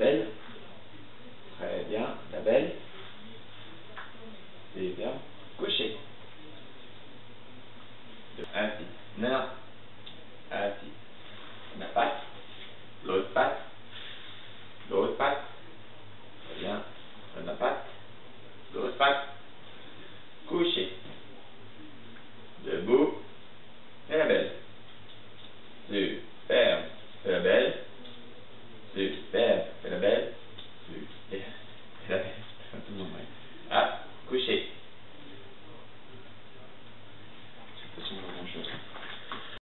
belle. Très bien, la belle. Et bien, couché. Assis. Non. Assis. La patte. L'autre patte. L'autre patte. Très bien. La patte. L'autre patte. Couché. Debout. et la belle. Deux.